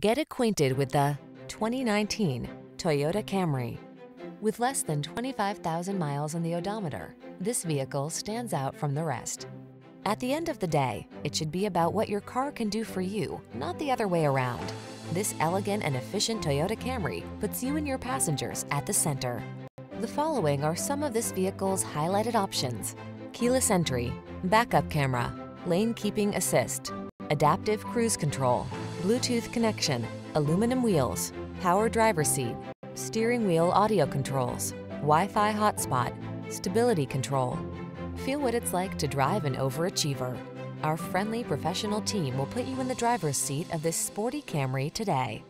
Get acquainted with the 2019 Toyota Camry. With less than 25,000 miles on the odometer, this vehicle stands out from the rest. At the end of the day, it should be about what your car can do for you, not the other way around. This elegant and efficient Toyota Camry puts you and your passengers at the center. The following are some of this vehicle's highlighted options. Keyless entry, backup camera, lane keeping assist, adaptive cruise control, Bluetooth connection, aluminum wheels, power driver seat, steering wheel audio controls, Wi-Fi hotspot, stability control. Feel what it's like to drive an overachiever. Our friendly professional team will put you in the driver's seat of this sporty Camry today.